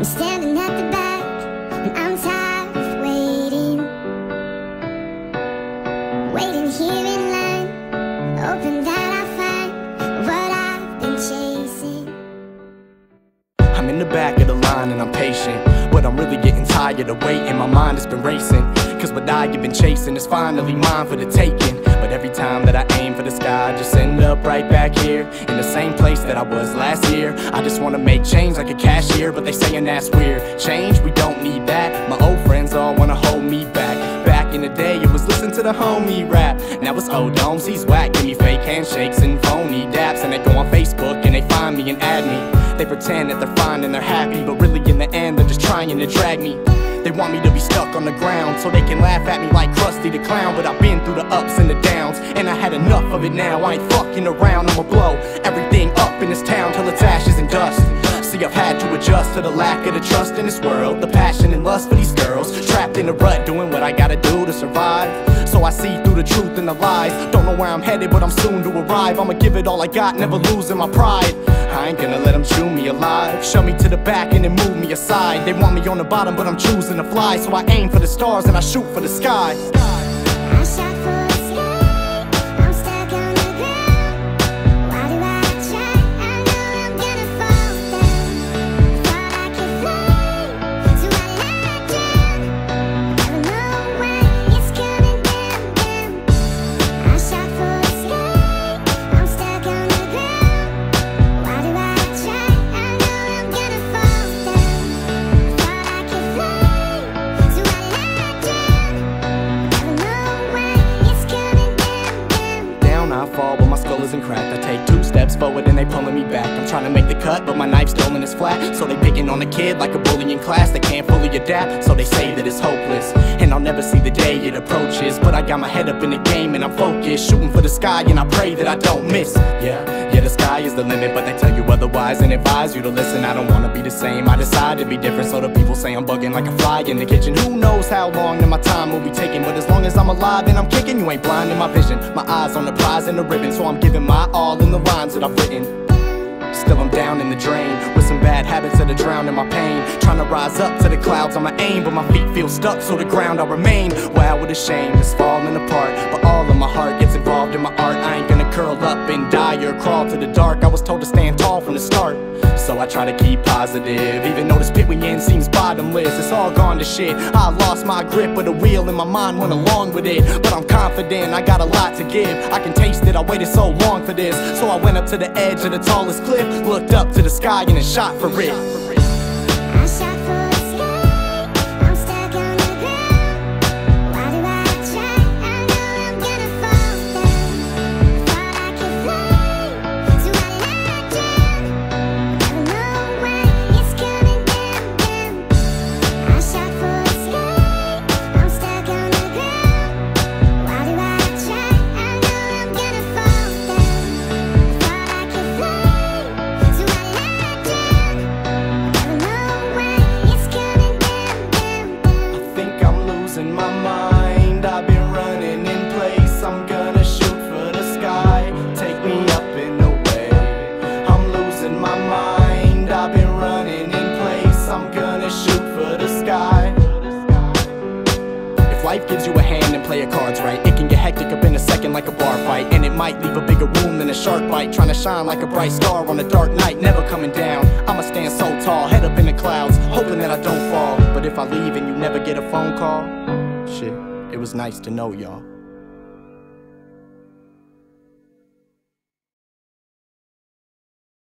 I'm standing at the back, and I'm tired of waiting. Waiting here in line, hoping that I find what I've been chasing. I'm in the back of the line and I'm patient. But I'm really getting tired of waiting. My mind has been racing. Cause what I have been chasing is finally mine for the taking. But every time that I aim for the sky, I just end up right back here. In the same place that I was last year. I just wanna make change like a cashier, but they saying that's weird. Change, we don't need that. My old friends all wanna hold me back. Back in the day, it was listen to the homie rap. Now it's old Doms, he's whack. Give me fake handshakes and phony daps. And they go on Facebook and they find me and add me. They pretend that they're fine and they're happy, but really in the end, they're just trying to drag me. They want me to be stuck on the ground so they can laugh at me like Krusty the Clown. But I've been through the ups and the downs, and I had enough of it now. I ain't fucking around, I'ma blow everything up in this town till it's ashes and dust. See, I've had to adjust to the lack of the trust in this world, the passion and lust for these girls. Trapped in a rut, doing what I gotta do to survive. So I see through the truth and the lies. Don't know where I'm headed, but I'm soon to arrive. I'ma give it all I got, never losing my pride. I ain't gonna let them chew me alive. Shove me to the back and then move me aside. They want me on the bottom, but I'm choosing to fly. So I aim for the stars and I shoot for the sky. Isn't cracked. I take two steps forward and they pulling me back. Trying to make the cut, but my knife's stolen is flat. So they picking on a kid like a bully in class. They can't fully adapt, so they say that it's hopeless. And I'll never see the day it approaches. But I got my head up in the game and I'm focused, shooting for the sky, and I pray that I don't miss. Yeah, yeah, the sky is the limit, but they tell you otherwise and advise you to listen. I don't wanna be the same. I decide to be different, so the people say I'm bugging like a fly in the kitchen. Who knows how long that my time will be taking? But as long as I'm alive and I'm kicking, you ain't blind in my vision. My eyes on the prize and the ribbon, so I'm giving my all in the lines that I've written. Still I'm down in the drain. With some bad habits that are drowning my pain. Trying to rise up to the clouds on my aim But my feet feel stuck so the ground I remain. Wow what a shame it's falling apart But all of my heart gets involved in my art. I ain't gonna curl up and die or crawl to the dark. I was told to stand tall from the start I try to keep positive. Even though this pit we in seems bottomless It's all gone to shit. I lost my grip of the wheel and my mind went along with it. But I'm confident I got a lot to give. I can taste it I waited so long for this. So I went up to the edge of the tallest cliff Looked up to the sky and shot for it losing my mind. I've been running in place. I'm gonna shoot for the sky. Take me up and away. I'm losing my mind. I've been running in place. I'm gonna shoot for the sky. If life gives you a hand and play your cards right, it can get hectic up in a second like a bar fight. And it might leave a bigger wound than a shark bite. Trying to shine like a bright star on a dark night, never coming down. I'ma stand so tall, head up in the clouds, hoping that I don't fall. But if I leave and you never get a phone call, shit, it was nice to know y'all.